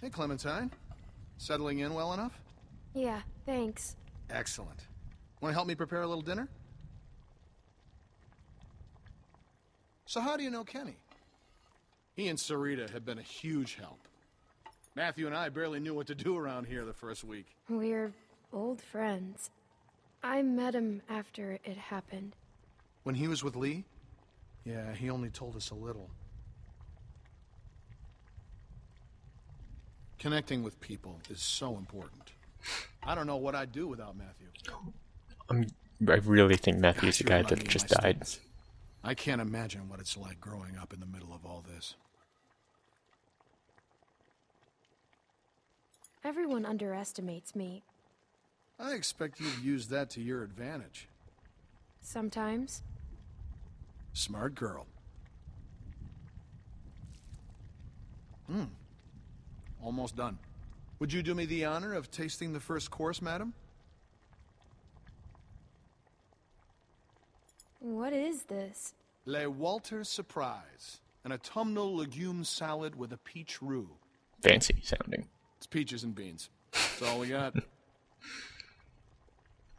Hey, Clementine. Settling in well enough? Yeah, thanks. Excellent. Want to help me prepare a little dinner? So how do you know Kenny? He and Sarita have been a huge help. Matthew and I barely knew what to do around here the first week. We're old friends. I met him after it happened. When he was with Lee? Yeah, he only told us a little. Connecting with people is so important. I don't know what I'd do without Matthew. I'm, I really think Matthew's the guy that just my died. students. I can't imagine what it's like growing up in the middle of all this. Everyone underestimates me. I expect you've used that to your advantage. Sometimes. Smart girl. Hmm. Almost done. Would you do me the honor of tasting the first course, madam? What is this? Le Walter Surprise. An autumnal legume salad with a peach roux. Fancy sounding. It's peaches and beans. That's all we got.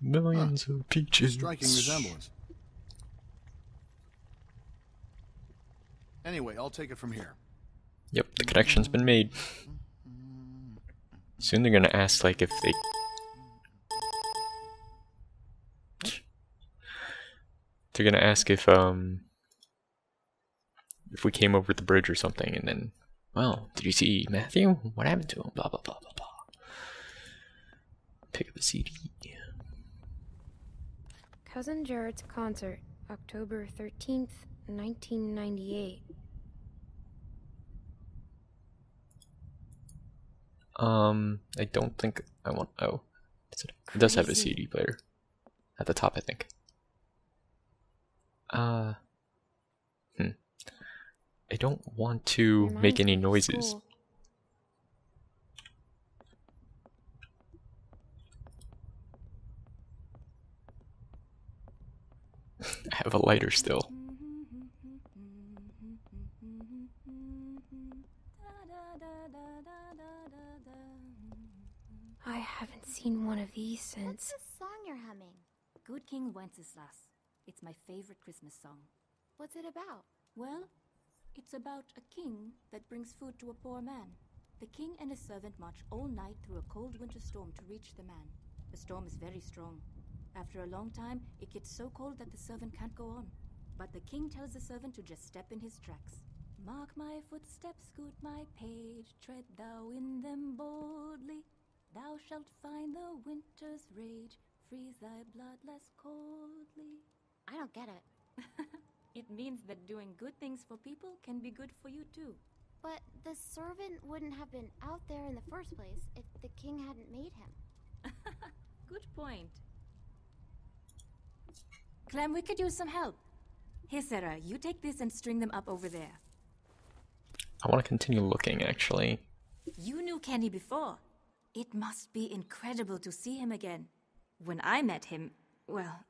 Millions of peaches. Striking resemblance. Anyway, I'll take it from here. Yep, the connection's been made. Mm-hmm. Soon they're gonna ask like if they They're gonna ask if um if we came over the bridge or something and then well, did you see Matthew? What happened to him? Blah blah blah blah blah. Pick up the CD. Cousin Jared's concert, October 13th, 1998. Um, I don't think I want. Oh, it does have a CD player at the top, I think. Uh, hmm. I don't want to make any noises. school. I have a lighter still. Seen one of these since... What's since. the song you're humming? Good King Wenceslas. It's my favorite Christmas song. What's it about? Well, it's about a king that brings food to a poor man. The king and his servant march all night through a cold winter storm to reach the man. The storm is very strong. After a long time, it gets so cold that the servant can't go on. But the king tells the servant to just step in his tracks. Mark my footsteps, good my page, tread thou in them boldly. Thou shalt find the winter's rage, freeze thy blood less coldly. I don't get it. It means that doing good things for people can be good for you too. But the servant wouldn't have been out there in the first place if the king hadn't made him. Good point. Clem, we could use some help. Here, Sarah, you take this and string them up over there. I want to continue looking, actually. You knew Kenny before. It must be incredible to see him again. When I met him, well,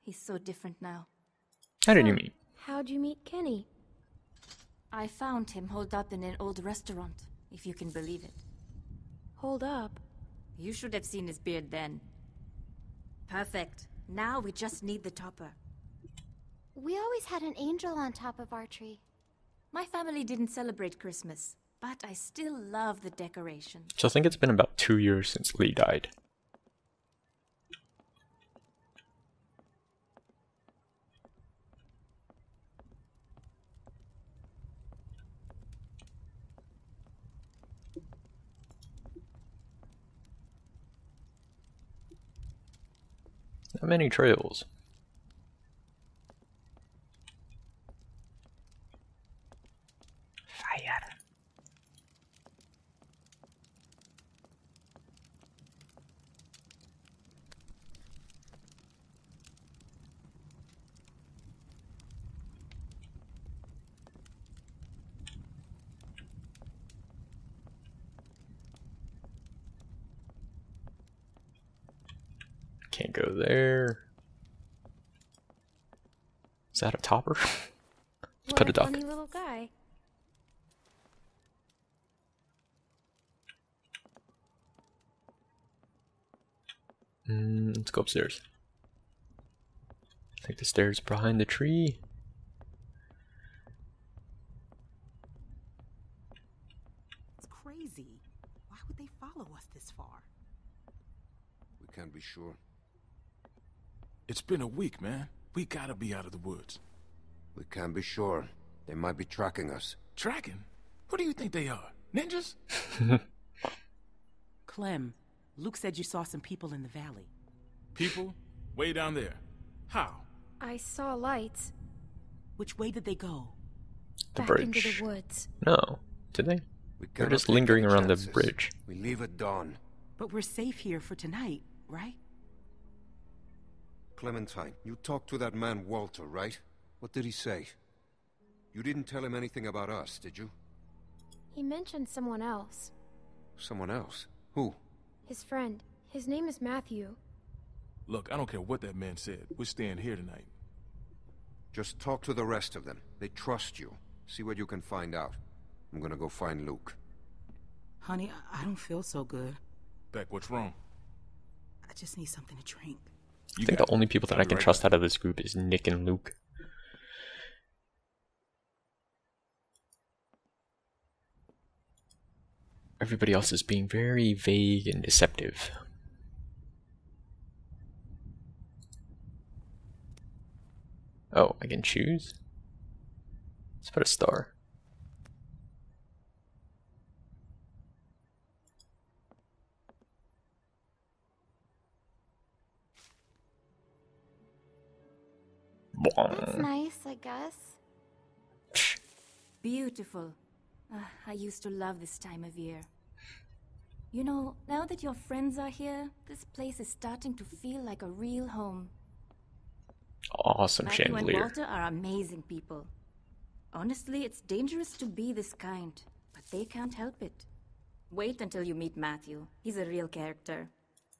he's so different now. How did you So, meet? How'd you meet Kenny? I found him holed up in an old restaurant, if you can believe it. Hold up. You should have seen his beard then. Perfect. Now we just need the topper. We always had an angel on top of our tree. My family didn't celebrate Christmas, but I still love the decoration. So I think it's been about two years since Lee died. Not many trails. Can't go there. Is that a topper? Let's put a, a duck. Mm, let's go upstairs. I think the stairs behind the tree. It's crazy. Why would they follow us this far? We can't be sure. It's been a week, man. We gotta be out of the woods. We can't be sure. They might be tracking us. Tracking? Who do you think they are? Ninjas? Clem, Luke said you saw some people in the valley. People? Way down there. How? I saw lights Which way did they go? The back bridge. into the woods. No, did they? We They're just lingering any around the bridge. We leave at dawn. But we're safe here for tonight, right? Clementine, you talked to that man Walter, right? What did he say? You didn't tell him anything about us, did you? He mentioned someone else. Someone else? Who? His friend. His name is Matthew. Look, I don't care what that man said. We're staying here tonight. Just talk to the rest of them. They trust you. See what you can find out. I'm gonna go find Luke. Honey, I- I don't feel so good. Beck, what's wrong? I just need something to drink. I think the only people that I can trust out of this group is Nick and Luke. Everybody else is being very vague and deceptive. Oh, I can choose? Let's put a star. That's nice, I guess. Beautiful. Ah, I used to love this time of year. You know, now that your friends are here, this place is starting to feel like a real home. Awesome Matthew and chandelier. Walter are amazing people. Honestly, it's dangerous to be this kind, but they can't help it. Wait until you meet Matthew. He's a real character.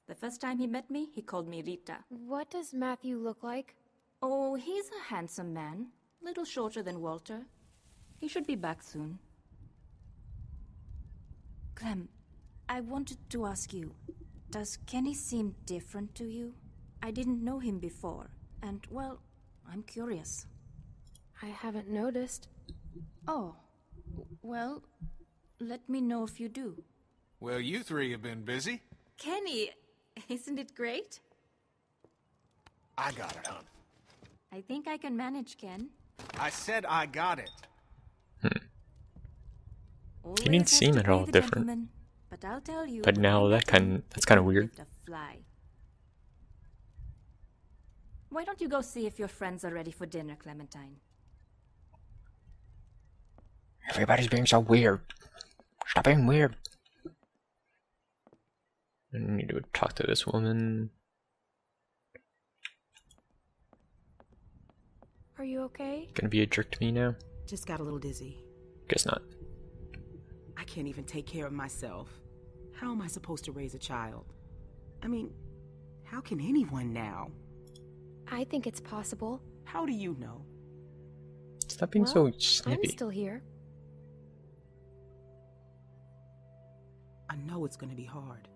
The first time he met me, he called me Rita. What does Matthew look like? Oh, he's a handsome man. Little shorter than Walter. He should be back soon. Clem, I wanted to ask you Does Kenny seem different to you? I didn't know him before, and, well, I'm curious. I haven't noticed. Oh, well, let me know if you do. Well, you three have been busy. Kenny, isn't it great? I got it, hon. I think I can manage, Ken. I said I got it. Hmm. Always didn't seem at all different. But I'll tell you. But now that kind that's kinda weird. lift a fly. Why don't you go see if your friends are ready for dinner, Clementine? Everybody's being so weird. Stop being weird. I need to talk to this woman. Are you okay? Gonna be a jerk to me now? Just got a little dizzy. Guess not. I can't even take care of myself. How am I supposed to raise a child? I mean, how can anyone now? I think it's possible. How do you know? Stop being Well, so snippy. I'm still here. I know it's going to be hard.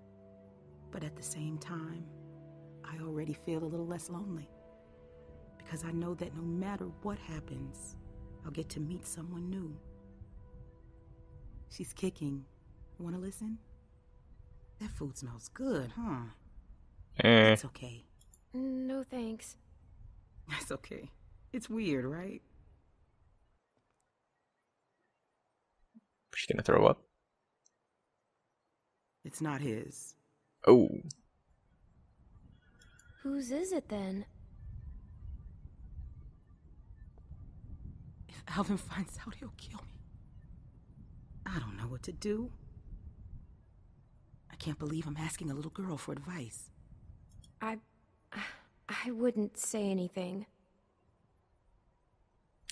But at the same time, I already feel a little less lonely. Because I know that no matter what happens, I'll get to meet someone new. She's kicking. Want to listen? That food smells good, huh? Eh, It's okay. No thanks. That's okay. It's weird, right? she's gonna throw up. It's not his. Oh, Whose is it then? Alvin finds out, he'll kill me. I don't know what to do. I can't believe I'm asking a little girl for advice. I. I wouldn't say anything.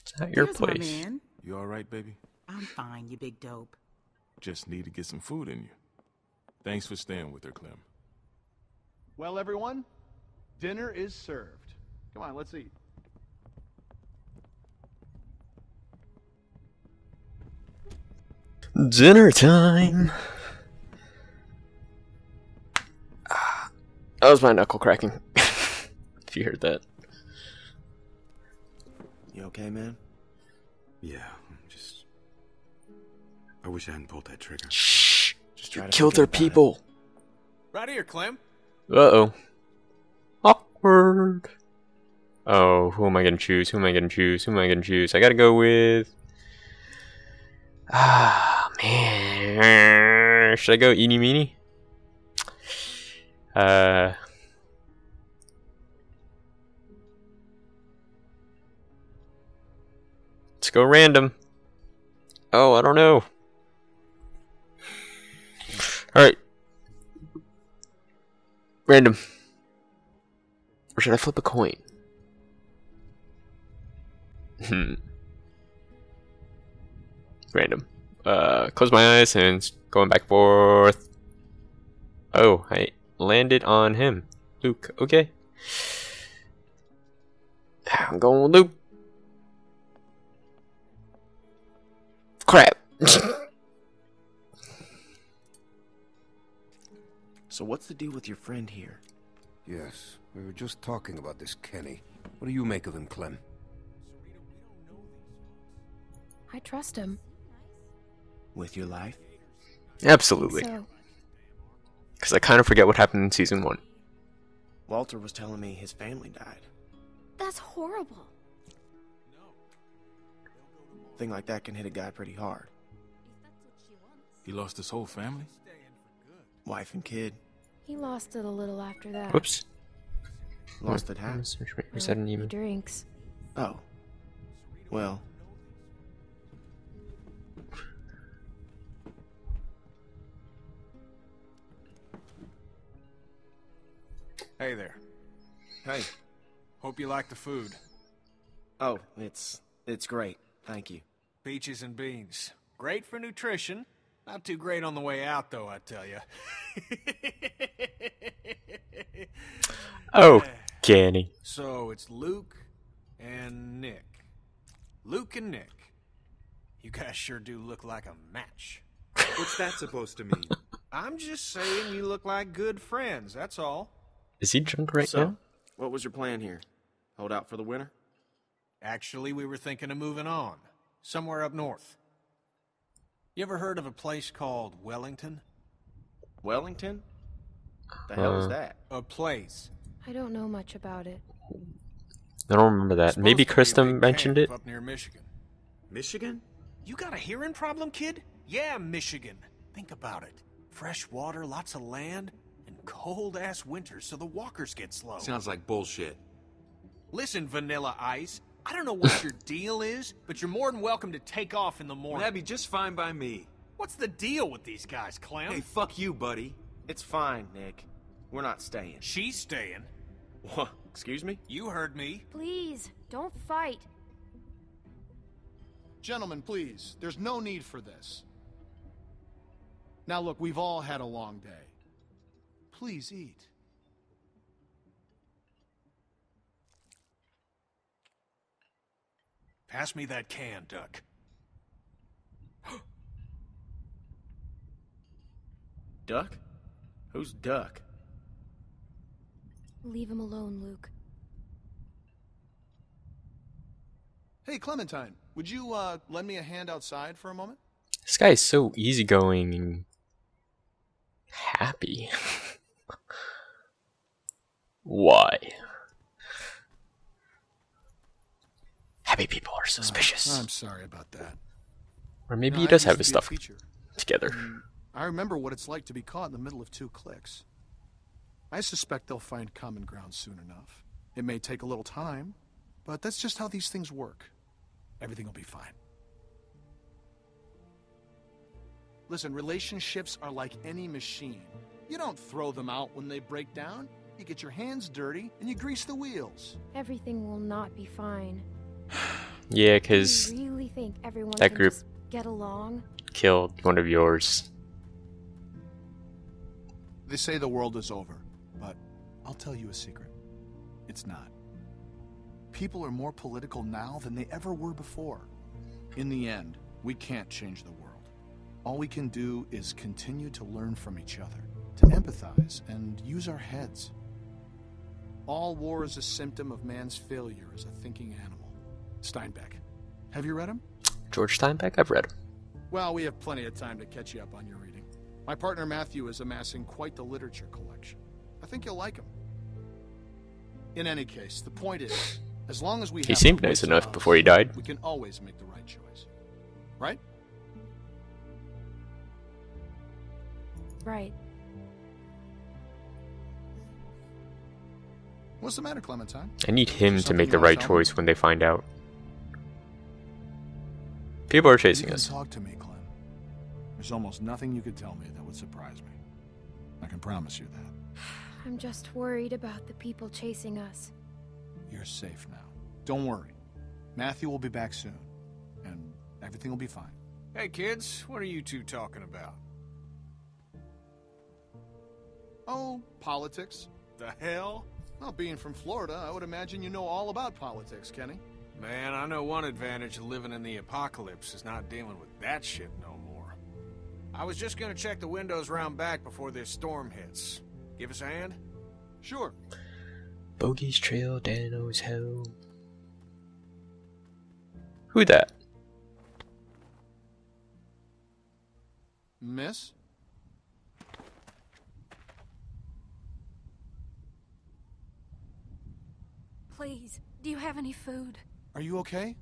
it's not your There's my place. man. You alright, baby? I'm fine, you big dope. Just need to get some food in you. Thanks for staying with her, Clem. Well, everyone, dinner is served. Come on, let's eat. Dinner time. Ah, That was my knuckle cracking. if you heard that. You okay, man? Yeah, I'm just. I wish I hadn't pulled that trigger. Shh. Just You to killed their forget about it. people. Right here, Clem. Uh oh. Awkward. Oh, who am I gonna choose? Who am I gonna choose? Who am I gonna choose? I gotta go with. Ah, man. Should I go eeny meeny? Uh. Let's go random. Oh, I don't know. Alright. Random. Or should I flip a coin? Hmm. Random. Uh, close my eyes and going back and forth. Oh, I landed on him. Luke, okay. I'm going with Luke. Crap. So what's the deal with your friend here? Yes, we were just talking about this Kenny. What do you make of him, Clem? I trust him. With your life? Absolutely. So, Because I kind of forget what happened in season one. Walter was telling me his family died. That's horrible. thing like that can hit a guy pretty hard. He lost his whole family? Wife and kid. he lost it a little after that. Whoops. Lost it how? Is that an He even? drinks. Oh. Well. Hey there. Hey. Hope you like the food. Oh, it's it's great. Thank you. Peaches and beans. Great for nutrition. Not too great on the way out, though, I tell you. Oh, Kenny. So it's Luke and Nick. Luke and Nick. You guys sure do look like a match. What's that supposed to mean? I'm just saying you look like good friends, that's all. Is he drunk right so, now? what was your plan here? Hold out for the winter? Actually, we were thinking of moving on. Somewhere up north. You ever heard of a place called Wellington? Wellington? The hell is Uh. that? A place. I don't know much about it. I don't remember that. Maybe to be a Christa mentioned it. Up near Michigan. Michigan? You got a hearing problem, kid? Yeah, Michigan. Think about it. Fresh water, lots of land, and cold ass winters so the walkers get slow. Sounds like bullshit. Listen, Vanilla Ice. I don't know what your deal is, but you're more than welcome to take off in the morning. that'd be just fine by me. What's the deal with these guys, Clem? Hey, fuck you, buddy. It's fine, Nick. We're not staying. She's staying. What? Excuse me? You heard me. Please, don't fight. Gentlemen, please, there's no need for this. Now look, we've all had a long day. Please eat. Pass me that can, Duck. Duck? Who's Duck? Leave him alone, Luke. Hey, Clementine, would you uh, lend me a hand outside for a moment? This guy is so easygoing and happy. Why? Happy people are suspicious. Oh, I'm sorry about that. or maybe You know, he does have his stuff teacher. together. I remember what it's like to be caught in the middle of two cliques. I suspect they'll find common ground soon enough. It may take a little time, but that's just how these things work. Everything will be fine. Listen, relationships are like any machine. You don't throw them out when they break down. You get your hands dirty and you grease the wheels. Everything will not be fine. Yeah, because really that group- get along? killed one of yours. They say the world is over, but I'll tell you a secret. It's not. People are more political now than they ever were before. In the end, we can't change the world. All we can do is continue to learn from each other, to empathize, and use our heads. All war is a symptom of man's failure as a thinking animal. Steinbeck. Have you read him? George Steinbeck? I've read him. Well, we have plenty of time to catch you up on your reading. My partner Matthew is amassing quite the literature collection. I think you'll like him. In any case, the point is, as long as we He seemed nice enough about before he died. We can always make the right choice. Right? Right. What's the matter, Clementine? I need him to make the right tell me? choice when they find out. People are You chasing can us. talk to me, Clem. There's almost nothing you could tell me that would surprise me. I can promise you that. I'm just worried about the people chasing us. You're safe now. Don't worry. Matthew will be back soon, and everything will be fine. Hey, kids, what are you two talking about? Oh, politics. The hell? Well, being from Florida, I would imagine you know all about politics, Kenny. Man, I know one advantage of living in the apocalypse is not dealing with that shit no more. I was just gonna check the windows round back before this storm hits. Give us a hand? Sure. Bogey's Trail, Dano's Hell. Who that? Miss? Please, do you have any food? Are you okay?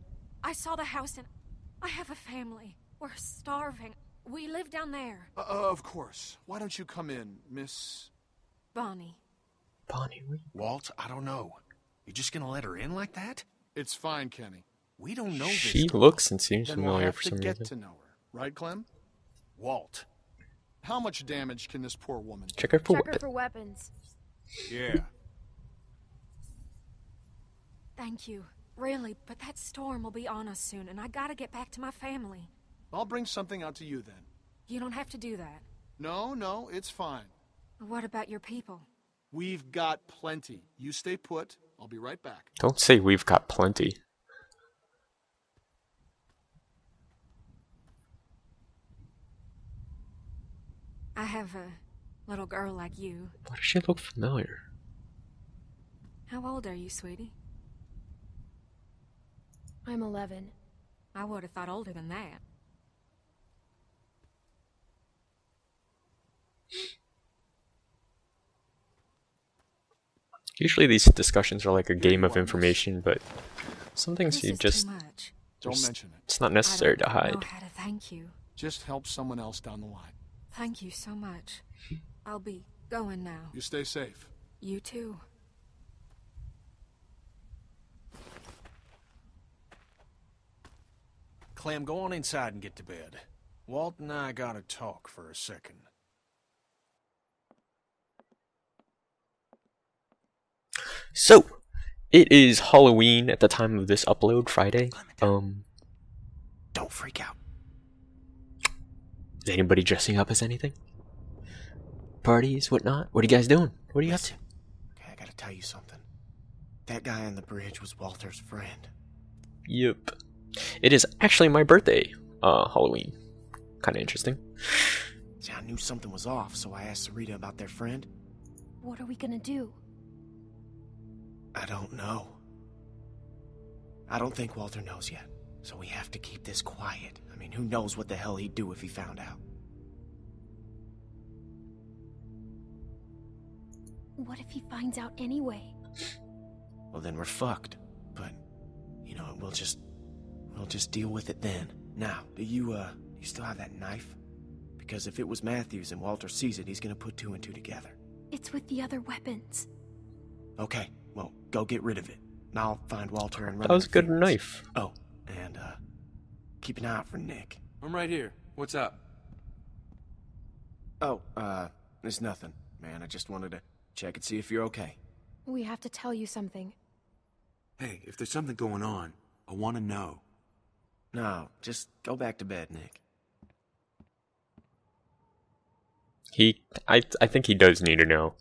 I saw the house and I have a family. We're starving. We live down there. Uh, uh, of course. Why don't you come in, Miss... Bonnie. Bonnie Walt, I don't know. You're just gonna let her in like that? It's fine, Kenny. We don't know this She girl. looks and seems Then we'll familiar have for to some get reason. to know her. Right, Clem? Walt. How much damage can this poor woman do? Check her for Check her for weapons. Yeah. Thank you. Really, but that storm will be on us soon, and I gotta get back to my family. I'll bring something out to you then. You don't have to do that. No, no, it's fine. What about your people? We've got plenty. You stay put. I'll be right back. Don't say we've got plenty. I have a little girl like you. Why does she look familiar? How old are you, sweetie? I'm 11. I would have thought older than that. Usually these discussions are like a game of information, but some things you just. Don't mention it. it's not necessary to hide. know how to thank you. Just help someone else down the line. Thank you so much. I'll be going now. You stay safe. You too. Clem, go on inside and get to bed. Walt and I gotta talk for a second. So, it is Halloween at the time of this upload, Friday. Um, Don't freak out. is anybody dressing up as anything? Parties, whatnot? What are you guys doing? What are you up to? Okay, I gotta tell you something. That guy on the bridge was Walter's friend. Yep. It is actually my birthday, uh, Halloween. Kind of interesting. See, I knew something was off, so I asked Sarita about their friend. What are we gonna do? I don't know. I don't think Walter knows yet, so we have to keep this quiet. I mean, who knows what the hell he'd do if he found out? What if he finds out anyway? Well, then we're fucked. But, you know, we'll just. We'll just deal with it then. Now, do you, uh, you still have that knife? Because if it was Matthews and Walter sees it, he's gonna put two and two together. It's with the other weapons. Okay, well, go get rid of it. And I'll find Walter and run That was a good fields. knife. Oh, and, uh, keep an eye out for Nick. I'm right here. What's up? Oh, uh, it's nothing, man. I just wanted to check and see if you're okay. We have to tell you something. Hey, if there's something going on, I want to know. No, just go back to bed, Nick. He, I, I think he does need to know,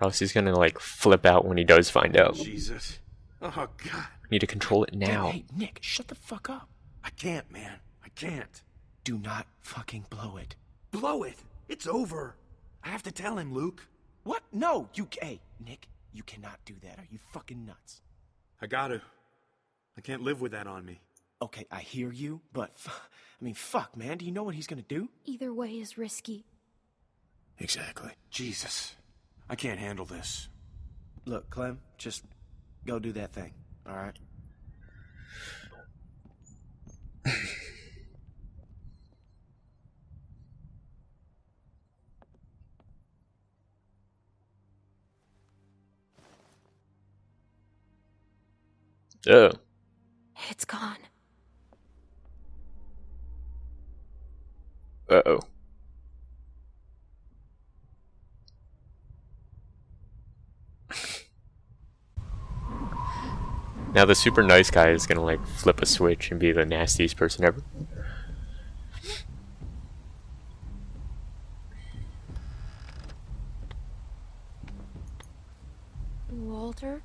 or else he's gonna like flip out when he does find out. Jesus. Oh, God. Need to control it now. Hey, Nick, shut the fuck up. I can't, man. I can't. Do not fucking blow it. Blow it. It's over. I have to tell him, Luke. What? No, you. Hey, Nick, You cannot do that. Are you fucking nuts? I gotta. I can't live with that on me. Okay, I hear you, but I mean, fuck, man. Do you know what he's gonna do? Either way is risky. Exactly. Jesus. I can't handle this. Look, Clem, just go do that thing, alright? Oh. It's gone. Uh oh. now the super nice guy is gonna like flip a switch and be the nastiest person ever. Walter?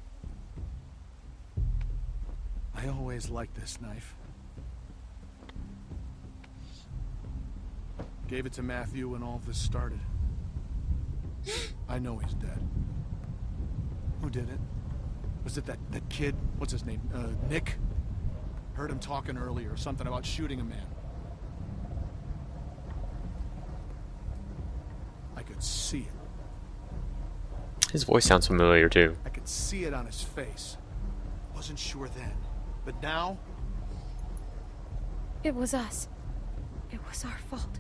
I always liked this knife. Gave it to Matthew when all this started. I know he's dead. Who did it? Was it that, that kid? What's his name? Uh, Nick? Heard him talking earlier, something about shooting a man. I could see it. His voice sounds familiar too. I could see it on his face. Wasn't sure then. But now, It was us. It was our fault.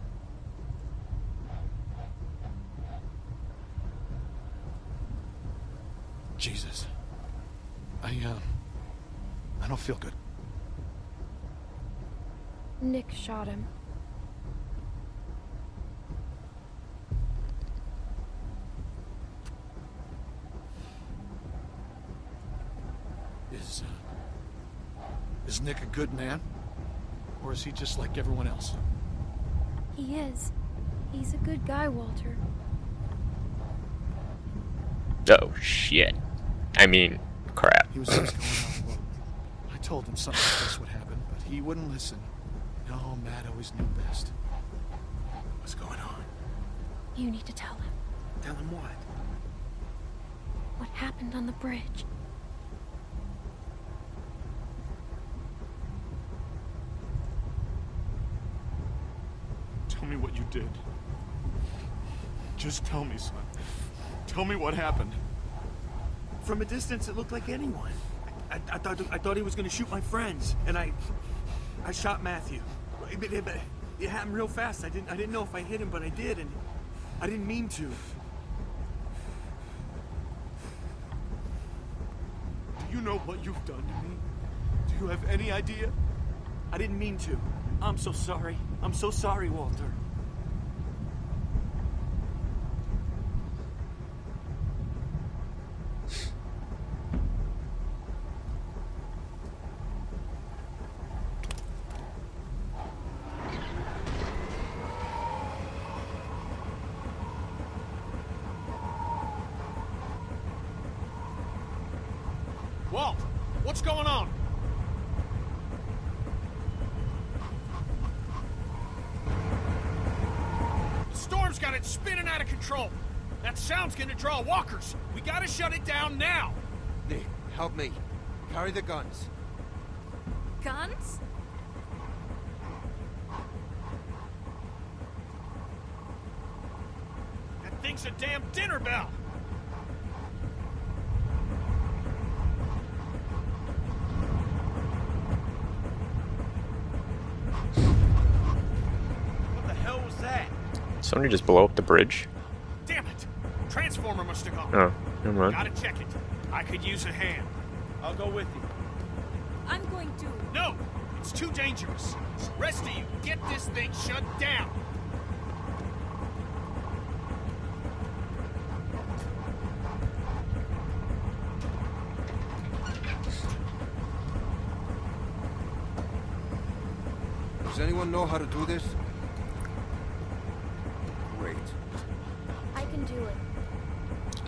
Jesus. I, um... I don't feel good. Nick shot him. Is, uh... Is Nick a good man? Or is he just like everyone else? He is. He's a good guy, Walter. Oh shit. I mean, crap. He was just going on alone. I told him something like this would happen, but he wouldn't listen. No, Matt always knew best. What's going on? You need to tell him Tell him what? what happened on the bridge. Tell me what you did. Just tell me, son. Tell me what happened. From a distance, it looked like anyone. I, I thought I thought he was going to shoot my friends, and I I shot Matthew. But it, it happened real fast. I didn't I didn't know if I hit him, but I did, and I didn't mean to. Do you know what you've done to me? Do you have any idea? I didn't mean to. I'm so sorry. I'm so sorry, Walter. Walt, what's going on? The storm's got it spinning out of control. That sound's gonna draw walkers. We gotta shut it down now. Nick, help me. Carry the guns. Guns? That thing's a damn dinner bell. What the hell was that? Somebody just blow up the bridge? Damn it! Transformer must have gone. Oh, never mind. Gotta check it. I could use a hand. I'll go with you. I'm going to. No! It's too dangerous. Rest of you, get this thing shut down. Does anyone know how to do this?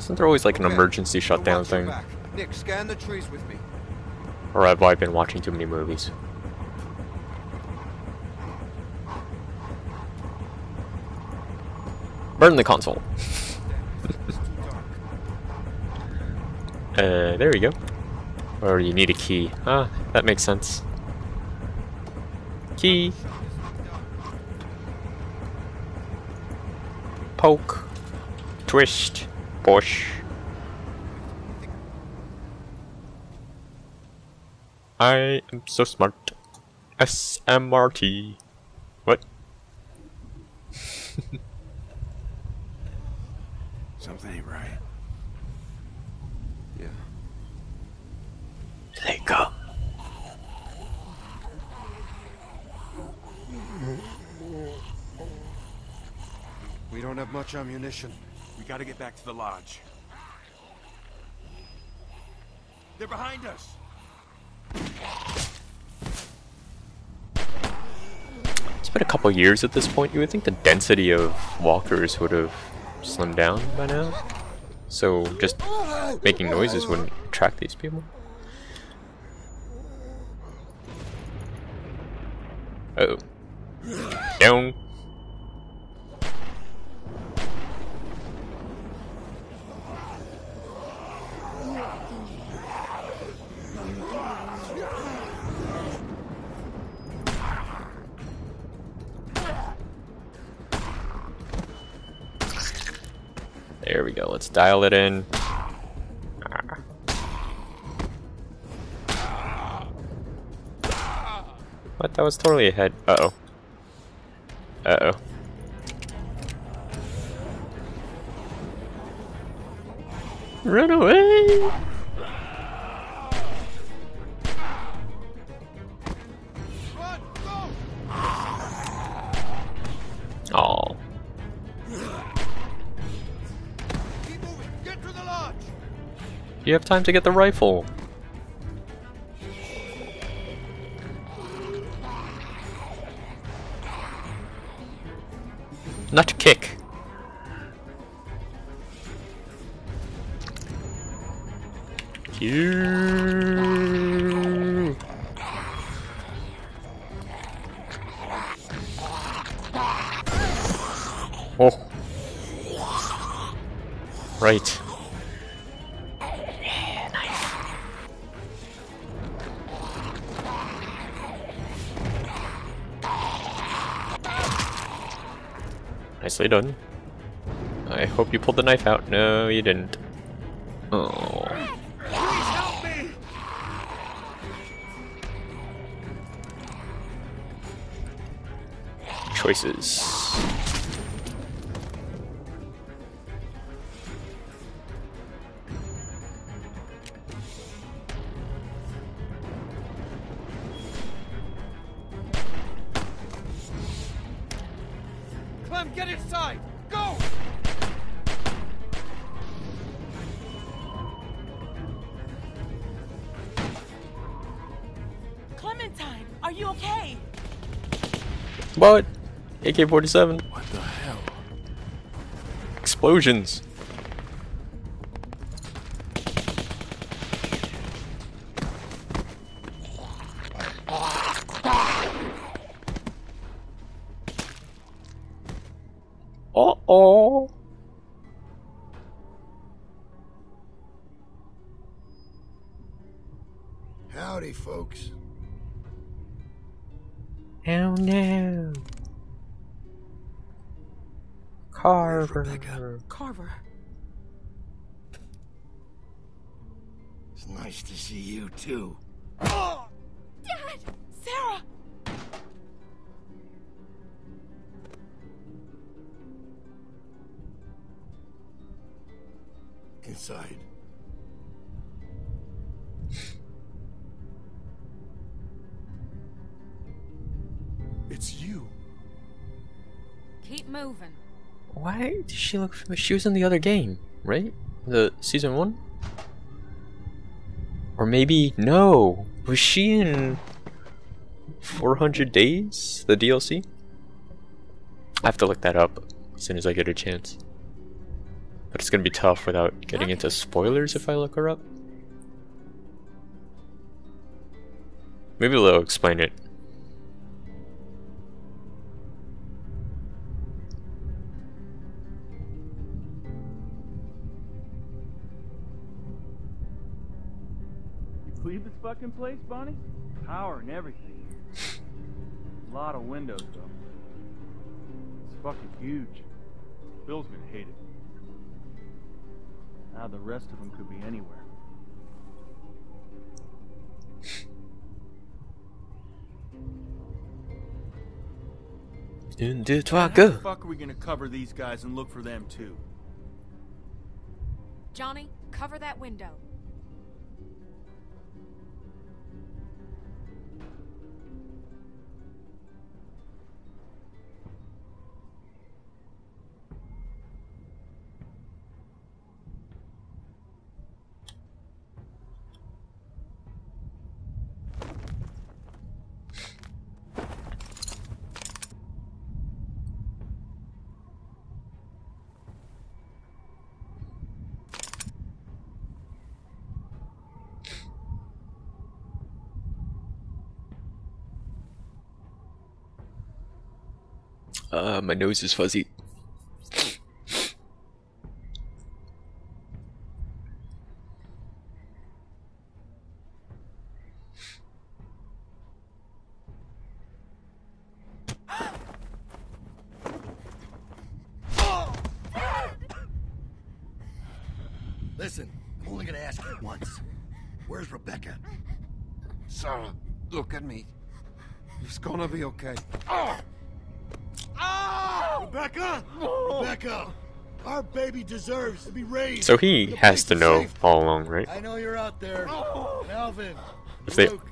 Isn't there always like an emergency shutdown thing? Nick, scan the trees with me. Or have I been watching too many movies? Burn the console. Uh, there we go. Or you need a key. Ah, that makes sense. Key. Poke. Twist. Push. I am so smart. SMRT. What? Something ain't right. Yeah. They come. We don't have much ammunition. We gotta get back to the lodge. They're behind us! It's been a couple years at this point. You would think the density of walkers would have slimmed down by now. So just making noises wouldn't attract these people. Uh oh. Down. There we go. Let's dial it in. What? That was totally ahead. Uh oh. Uh oh. Run away! You have time to get the rifle. Nicely done. I hope you pulled the knife out. No, you didn't. Oh. Choices. What? AK-47. What the hell? Explosions. Oh no. Carver. Carver. It's nice to see you, too. Dad! Sarah! Inside. She look familiar? She was in the other game, right? The season one? Or maybe, no. Was she in 400 Days? The DLC? I have to look that up as soon as I get a chance. But it's gonna be tough without getting into spoilers if I look her up. Maybe they'll explain it. Believe this fucking place, Bonnie? Power and everything. A lot of windows, though. It's fucking huge. Bill's gonna hate it. Now the rest of them could be anywhere. Une, deux, trois, How the fuck are we gonna cover these guys and look for them too? Johnny, cover that window. My nose is fuzzy. Listen, I'm only gonna ask you once. Where's Rebecca? Sarah, look at me. It's gonna be okay. Ah! Rebecca! Rebecca! Our baby deserves to be raised. So he in has to know safety. all along, right? I know you're out there. And Alvin, If they Luke,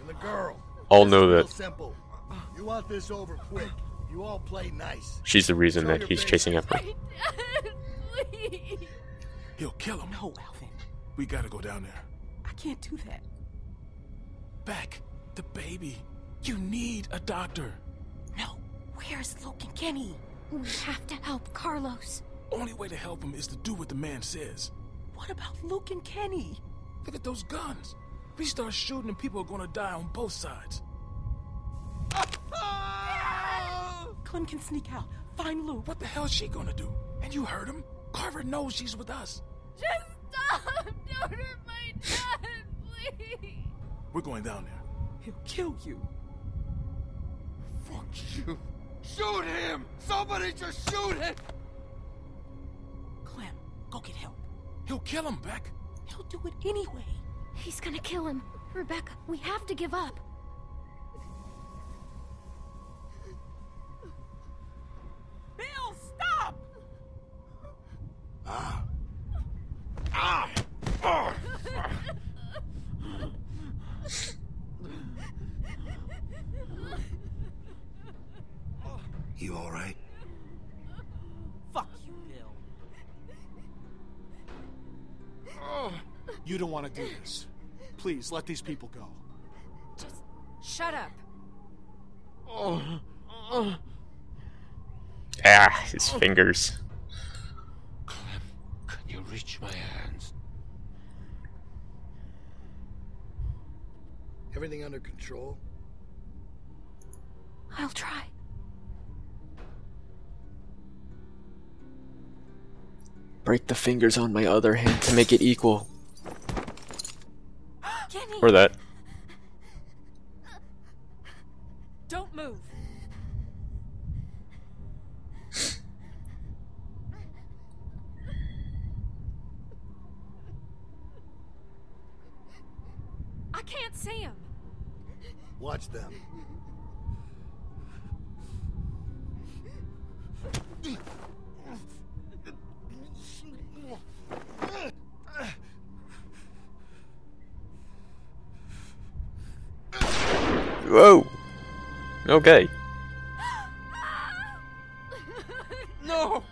and the girl. all know that simple. You want this over quick. You all play nice. she's the reason Show that he's face. chasing after. her. He'll kill him. No, Alvin. We gotta go down there. I can't do that. Beck, the baby. You need a doctor. No. Where's Luke and Kenny? We have to help Carlos. Only way to help him is to do what the man says. What about Luke and Kenny? Look at those guns. If we start shooting and people are gonna die on both sides. Clem can sneak out. Find Luke. What the hell's she gonna do? And you heard him. Carver knows she's with us. Just stop! Don't hurt my dad, please! We're going down there. He'll kill you. Fuck you. Shoot him! Somebody just shoot him! Clem, go get help. He'll kill him, Beck. He'll do it anyway. He's gonna kill him. Rebecca, we have to give up. Bill, stop! Ah. Ah! Ah! You all right? Fuck you, Bill. You don't want to do this. Please, let these people go. Just shut up. Ah, his fingers. Clem, Can you reach my hands? Everything under control? I'll try. Break the fingers on my other hand to make it equal. Or that. Don't move. I can't see him. Watch them. Whoa. Okay. No!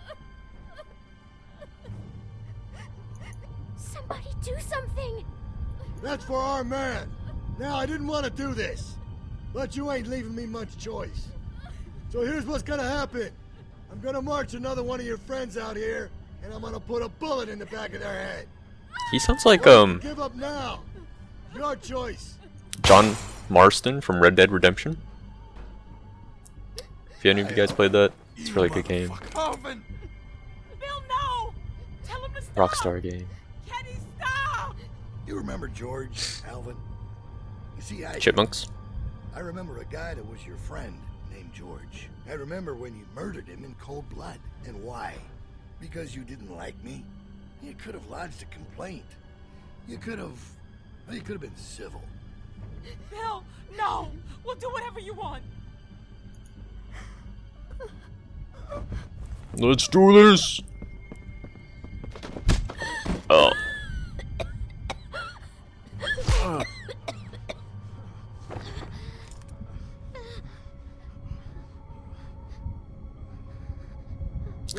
Somebody do something! That's for our man. Now, I didn't want to do this, but you ain't leaving me much choice. So here's what's gonna happen. I'm gonna march another one of your friends out here, and I'm gonna put a bullet in the back of their head. He sounds like Or um Give up now. Your choice. John Marston from Red Dead Redemption. If any of you guys played that, it's a really good game. Alvin! No! Tell him to! Rockstar game. You remember George, Alvin? You see, I... Chipmunks. I remember a guy that was your friend named George. I remember when you murdered him in cold blood. And why? Because you didn't like me? You could have lodged a complaint. You could have... You could have been civil. Bill, no! We'll do whatever you want. Let's do this. Oh.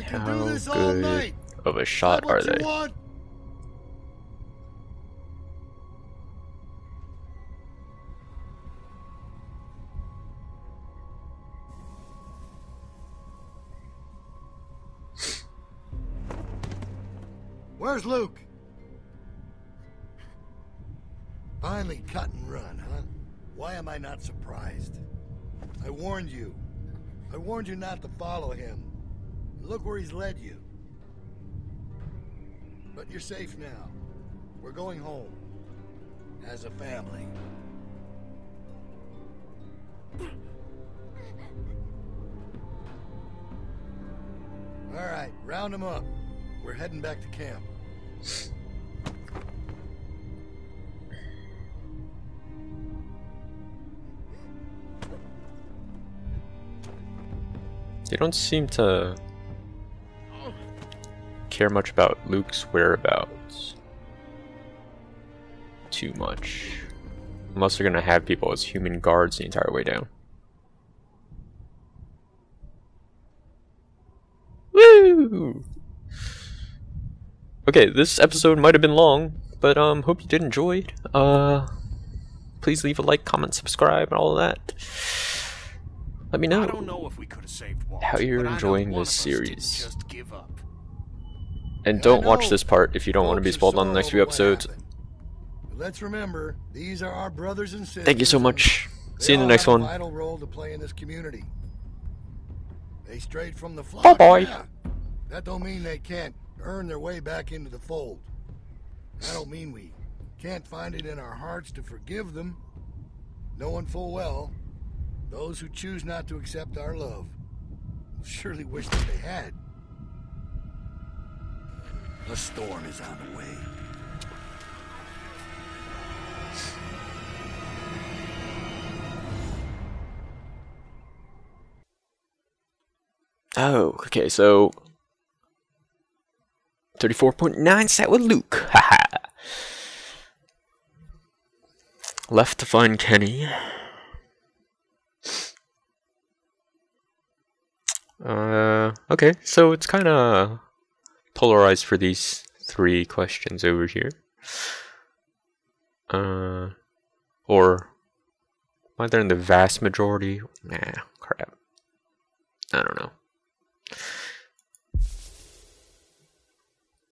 How good of a shot are they? Want? Where's Luke? Finally cut and run, huh? Why am I not surprised? I warned you. I warned you not to follow him. Look where he's led you. But you're safe now. We're going home. As a family. All right, round them up. We're heading back to camp. They don't seem to care much about Luke's whereabouts. Too much. Unless they're gonna have people as human guards the entire way down. Okay, this episode might have been long, but um, hope you did enjoy. Uh, please leave a like, comment, subscribe, and all of that. Let me know, know Walt, how you're enjoying this series. And don't I watch this part if you don't want to be spoiled on the next few episodes. Let's remember, these are our brothers and sisters. Thank you so much. See you in the next one. Vital role to play in this community. They strayed from the flock. Bye-bye. yeah. That don't mean they can't earn their way back into the fold. I don't mean we can't find it in our hearts to forgive them, knowing full well those who choose not to accept our love will surely wish that they had. A storm is on the way. Oh, okay, so 34.9 set with Luke. Haha. Left to find Kenny. Uh, okay, so it's kind of polarized for these three questions over here. Uh, or either in the vast majority. Nah, crap. I don't know.